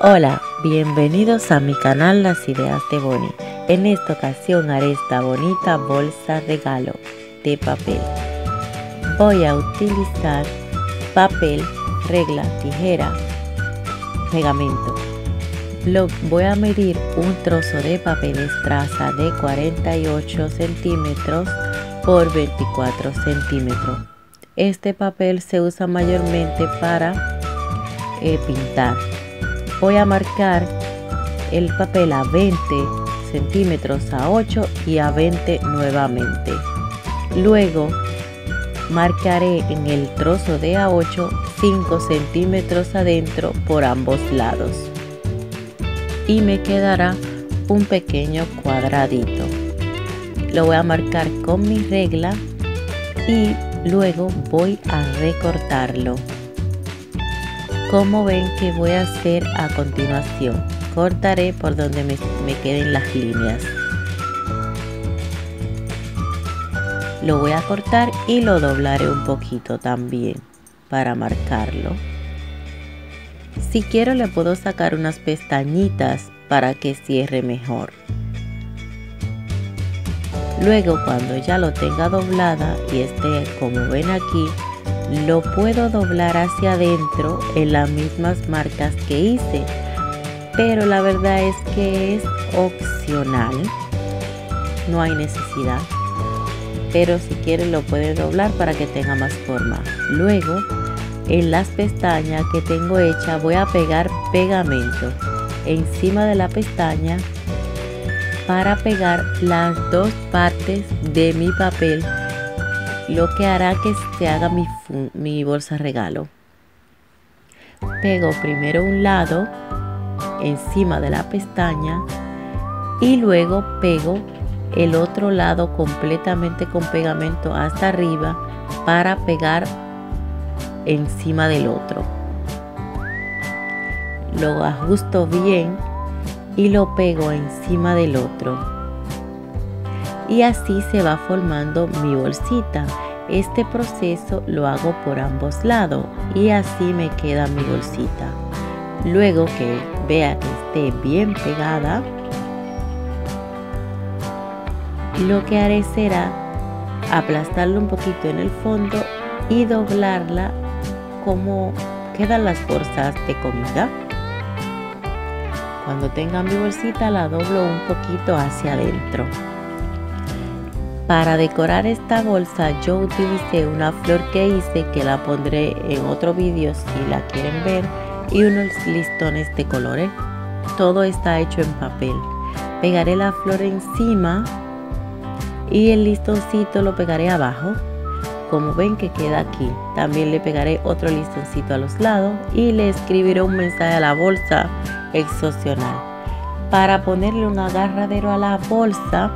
Hola, bienvenidos a mi canal Las Ideas de Bonnie. En esta ocasión haré esta bonita bolsa regalo de papel. Voy a utilizar papel, regla, tijera, pegamento. Lo, voy a medir un trozo de papel estraza de 48 centímetros por 24 centímetros. Este papel se usa mayormente para eh, pintar voy a marcar el papel a 20 centímetros a 8 y a 20 nuevamente. Luego marcaré en el trozo de A8 5 centímetros adentro por ambos lados. Y me quedará un pequeño cuadradito. Lo voy a marcar con mi regla y luego voy a recortarlo como ven que voy a hacer a continuación. Cortaré por donde me, queden las líneas. Lo voy a cortar y lo doblaré un poquito también para marcarlo. Si quiero le puedo sacar unas pestañitas para que cierre mejor. Luego cuando ya lo tenga doblada y esté como ven aquí lo puedo doblar hacia adentro en las mismas marcas que hice. Pero la verdad es que es opcional. No hay necesidad. Pero si quieren lo pueden doblar para que tenga más forma. Luego en las pestañas que tengo hecha voy a pegar pegamento encima de la pestaña para pegar las dos partes de mi papel lo que hará que se haga mi, mi bolsa regalo. Pego primero un lado encima de la pestaña y luego pego el otro lado completamente con pegamento hasta arriba para pegar encima del otro. Lo ajusto bien y lo pego encima del otro y así se va formando mi bolsita. Este proceso lo hago por ambos lados y así me queda mi bolsita. Luego que vea que esté bien pegada, lo que haré será aplastarla un poquito en el fondo y doblarla como quedan las bolsas de comida. Cuando tenga mi bolsita la doblo un poquito hacia adentro. Para decorar esta bolsa yo utilicé una flor que hice que la pondré en otro vídeo si la quieren ver y unos listones de colores. Todo está hecho en papel. Pegaré la flor encima y el listoncito lo pegaré abajo. Como ven que queda aquí. También le pegaré otro listoncito a los lados y le escribiré un mensaje a la bolsa excepcional. Para ponerle un agarradero a la bolsa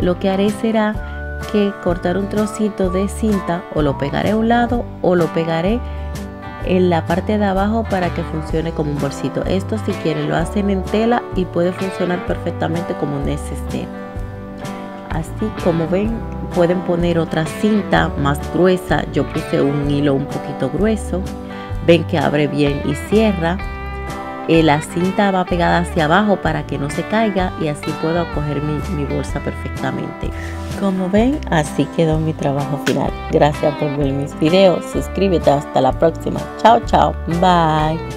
lo que haré será que cortar un trocito de cinta o lo pegaré a un lado o lo pegaré en la parte de abajo para que funcione como un bolsito. Esto si quieren lo hacen en tela y puede funcionar perfectamente como un. Así como ven pueden poner otra cinta más gruesa. Yo puse un hilo un poquito grueso. Ven que abre bien y cierra. Eh, la cinta va pegada hacia abajo para que no se caiga y así puedo coger mi, mi bolsa perfectamente. Como ven, así quedó mi trabajo final. Gracias por ver mis videos. Suscríbete. Hasta la próxima. Chao, chao. Bye.